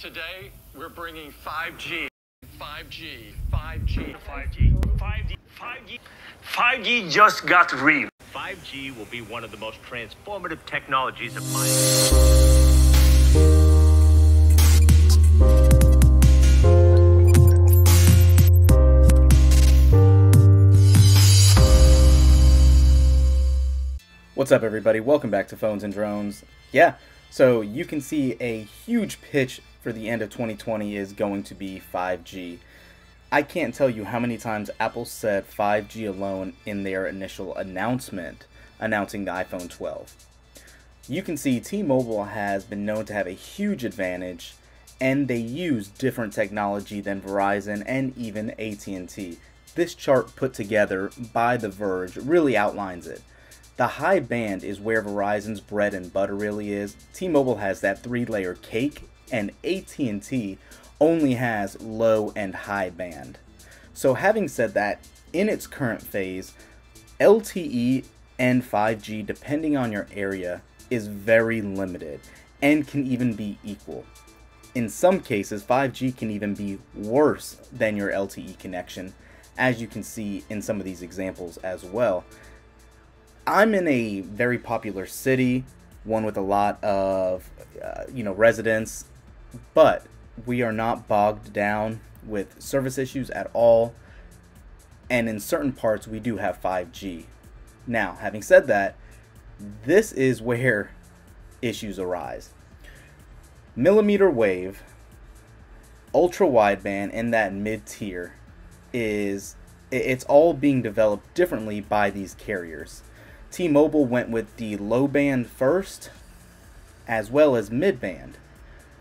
Today, we're bringing 5G. 5G. 5G. 5G. 5G. 5G. 5G just got real. 5G will be one of the most transformative technologies of my. What's up, everybody? Welcome back to Phones and Drones. Yeah, so you can see a huge pitch for the end of 2020 is going to be 5G. I can't tell you how many times Apple said 5G alone in their initial announcement announcing the iPhone 12. You can see T-Mobile has been known to have a huge advantage and they use different technology than Verizon and even AT&T. This chart put together by The Verge really outlines it. The high band is where Verizon's bread and butter really is. T-Mobile has that three-layer cake and AT&T only has low and high band. So having said that, in its current phase, LTE and 5G depending on your area is very limited and can even be equal. In some cases, 5G can even be worse than your LTE connection, as you can see in some of these examples as well. I'm in a very popular city, one with a lot of, uh, you know, residents, but we are not bogged down with service issues at all. And in certain parts, we do have 5G. Now, having said that, this is where issues arise. Millimeter wave, ultra wideband, and that mid tier is it's all being developed differently by these carriers. T-Mobile went with the low band first, as well as mid band.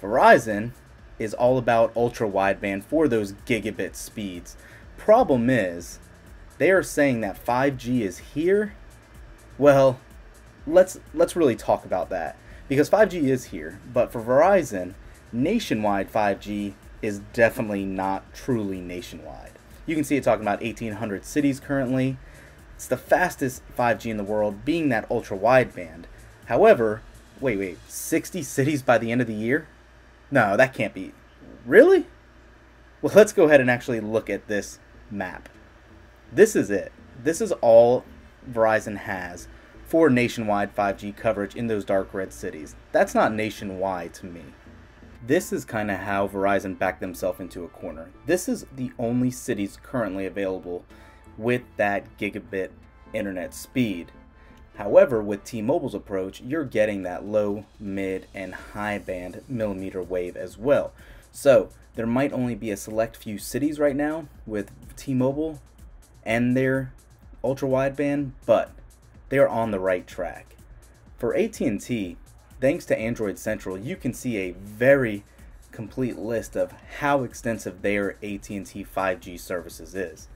Verizon is all about ultra wideband for those gigabit speeds. Problem is, they are saying that 5G is here. Well, let's let's really talk about that because 5G is here, but for Verizon, nationwide 5G is definitely not truly nationwide. You can see it talking about 1800 cities currently. It's the fastest 5G in the world, being that ultra wideband. However, wait, wait, 60 cities by the end of the year? No, that can't be. Really? Well, let's go ahead and actually look at this map. This is it. This is all Verizon has for nationwide 5G coverage in those dark red cities. That's not nationwide to me. This is kind of how Verizon backed themselves into a corner. This is the only cities currently available with that gigabit internet speed. However, with T-Mobile's approach, you're getting that low, mid, and high band millimeter wave as well. So there might only be a select few cities right now with T-Mobile and their ultra wideband, but they are on the right track. For AT&T, thanks to Android Central, you can see a very complete list of how extensive their AT&T 5G services is.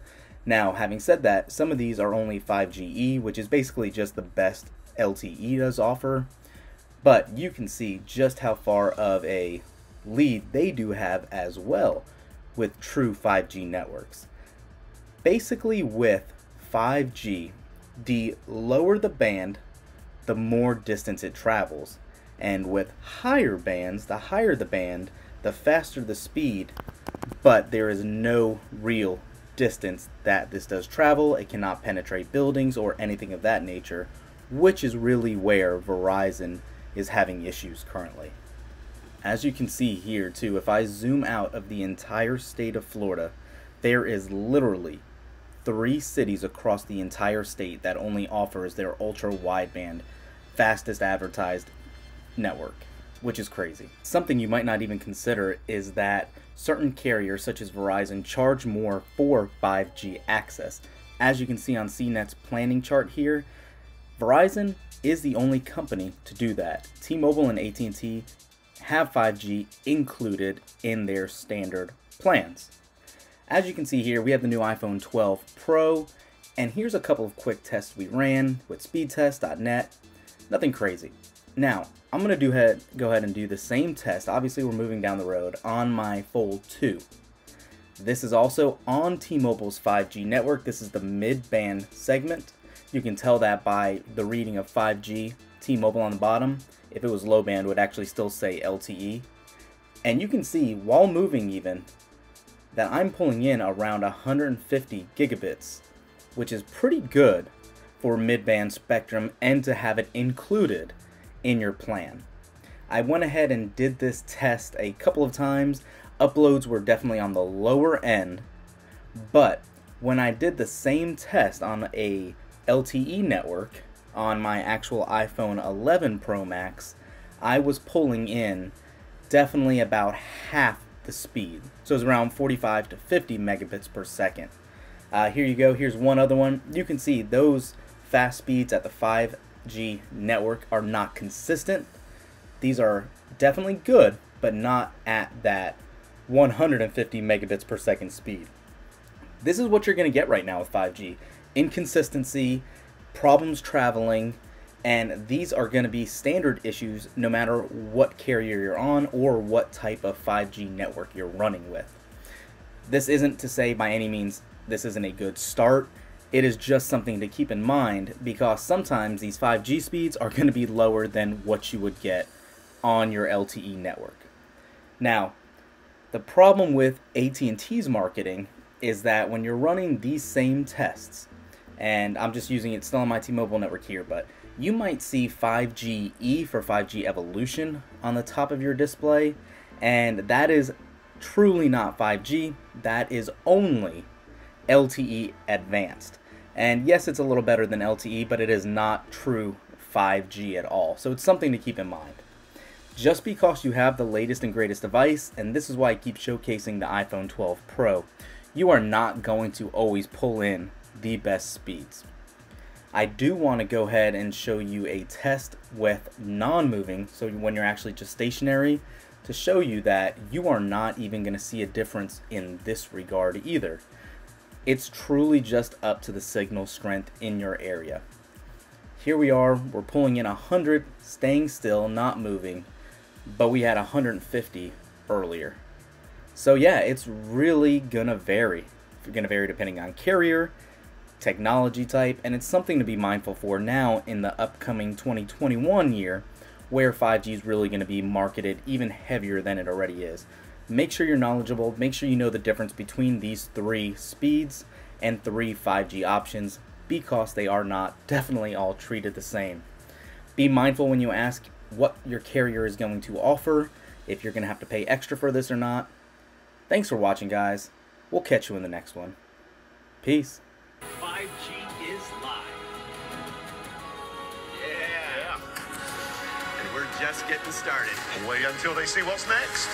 Now, having said that, some of these are only 5GE, which is basically just the best LTE does offer. But you can see just how far of a lead they do have as well with true 5G networks. Basically, with 5G, the lower the band, the more distance it travels. And with higher bands, the higher the band, the faster the speed, but there is no real distance that this does travel. It cannot penetrate buildings or anything of that nature, which is really where Verizon is having issues currently. As you can see here too, if I zoom out of the entire state of Florida, there is literally three cities across the entire state that only offers their ultra wideband fastest advertised network which is crazy. Something you might not even consider is that certain carriers such as Verizon charge more for 5G access. As you can see on CNET's planning chart here, Verizon is the only company to do that. T-Mobile and AT&T have 5G included in their standard plans. As you can see here, we have the new iPhone 12 Pro, and here's a couple of quick tests we ran with speedtest.net. Nothing crazy. Now, I'm going to do head, go ahead and do the same test. Obviously, we're moving down the road on my Fold 2. This is also on T-Mobile's 5G network. This is the mid-band segment. You can tell that by the reading of 5G, T-Mobile on the bottom. If it was low band, it would actually still say LTE. And you can see while moving even that I'm pulling in around 150 gigabits, which is pretty good for mid-band spectrum and to have it included in your plan. I went ahead and did this test a couple of times. Uploads were definitely on the lower end, but when I did the same test on a LTE network on my actual iPhone 11 Pro Max, I was pulling in definitely about half the speed. So it's around 45 to 50 megabits per second. Uh, here you go. Here's one other one. You can see those fast speeds at the 5G network are not consistent. These are definitely good, but not at that 150 megabits per second speed. This is what you're going to get right now with 5G. Inconsistency, problems traveling, and these are going to be standard issues no matter what carrier you're on or what type of 5G network you're running with. This isn't to say by any means this isn't a good start. It is just something to keep in mind because sometimes these 5G speeds are going to be lower than what you would get on your LTE network. Now, the problem with AT&T's marketing is that when you're running these same tests, and I'm just using it still on my T-Mobile network here, but you might see 5GE for 5G Evolution on the top of your display, and that is truly not 5G. That is only LTE Advanced. And yes, it's a little better than LTE, but it is not true 5G at all. So it's something to keep in mind. Just because you have the latest and greatest device, and this is why I keep showcasing the iPhone 12 Pro, you are not going to always pull in the best speeds. I do want to go ahead and show you a test with non-moving, so when you're actually just stationary, to show you that you are not even going to see a difference in this regard either. It's truly just up to the signal strength in your area. Here we are, we're pulling in 100, staying still, not moving, but we had 150 earlier. So yeah, it's really gonna vary. It's gonna vary depending on carrier, technology type, and it's something to be mindful for now in the upcoming 2021 year where 5G is really going to be marketed even heavier than it already is. Make sure you're knowledgeable, make sure you know the difference between these three speeds and three 5G options because they are not definitely all treated the same. Be mindful when you ask what your carrier is going to offer, if you're going to have to pay extra for this or not. Thanks for watching, guys. We'll catch you in the next one. Peace. 5G is live. Yeah. And we're just getting started. Wait until they see what's next.